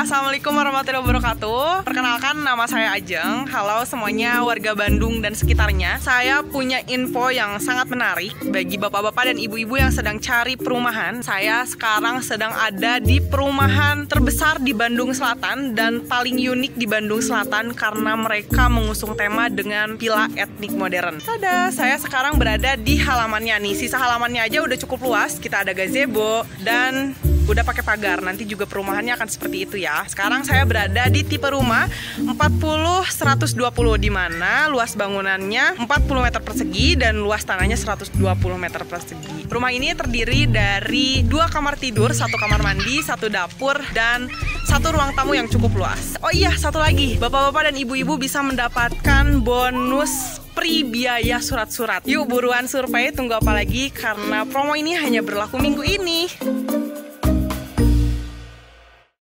Assalamualaikum warahmatullahi wabarakatuh. Perkenalkan nama saya Ajeng. Halo semuanya warga Bandung dan sekitarnya. Saya punya info yang sangat menarik bagi bapak-bapak dan ibu-ibu yang sedang cari perumahan. Saya sekarang sedang ada di perumahan terbesar di Bandung Selatan dan paling unik di Bandung Selatan karena mereka mengusung tema dengan villa etnik modern. Tada, saya sekarang berada di halamannya nih. Sisa halamannya aja udah cukup luas. Kita ada gazebo dan udah pakai pagar. Nanti juga perumahannya akan seperti itu ya. Sekarang saya berada di tipe rumah 40 120 di mana luas bangunannya 40 meter persegi dan luas tanahnya 120 meter persegi. Rumah ini terdiri dari dua kamar tidur, satu kamar mandi, satu dapur dan satu ruang tamu yang cukup luas. Oh iya, satu lagi. Bapak-bapak dan ibu-ibu bisa mendapatkan bonus free biaya surat-surat. Yuk buruan survei, tunggu apa lagi? Karena promo ini hanya berlaku minggu ini.